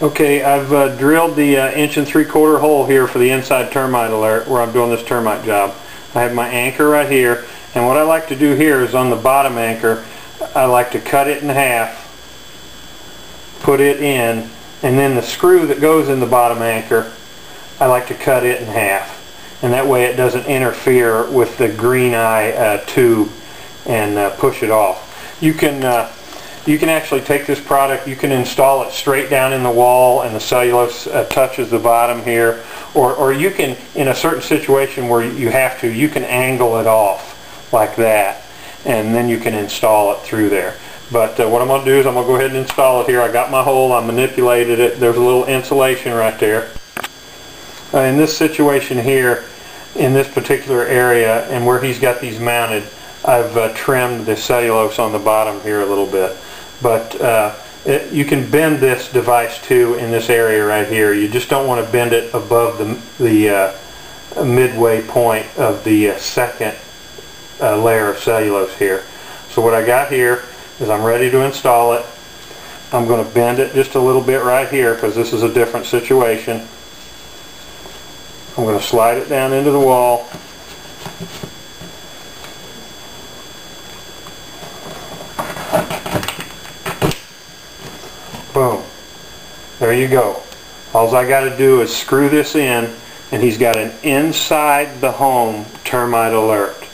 Okay, I've uh, drilled the uh, inch and three quarter hole here for the inside termite alert where I'm doing this termite job. I have my anchor right here and what I like to do here is on the bottom anchor I like to cut it in half, put it in, and then the screw that goes in the bottom anchor I like to cut it in half and that way it doesn't interfere with the green eye uh, tube and uh, push it off. You can uh, you can actually take this product, you can install it straight down in the wall and the cellulose uh, touches the bottom here or, or you can, in a certain situation where you have to, you can angle it off like that and then you can install it through there. But uh, what I'm going to do is I'm going to go ahead and install it here. I got my hole, I manipulated it, there's a little insulation right there. Uh, in this situation here, in this particular area and where he's got these mounted, I've uh, trimmed the cellulose on the bottom here a little bit but uh, it, you can bend this device too in this area right here. You just don't want to bend it above the, the uh, midway point of the uh, second uh, layer of cellulose here. So what I got here is I'm ready to install it. I'm going to bend it just a little bit right here because this is a different situation. I'm going to slide it down into the wall Boom. There you go. All I got to do is screw this in and he's got an inside the home termite alert.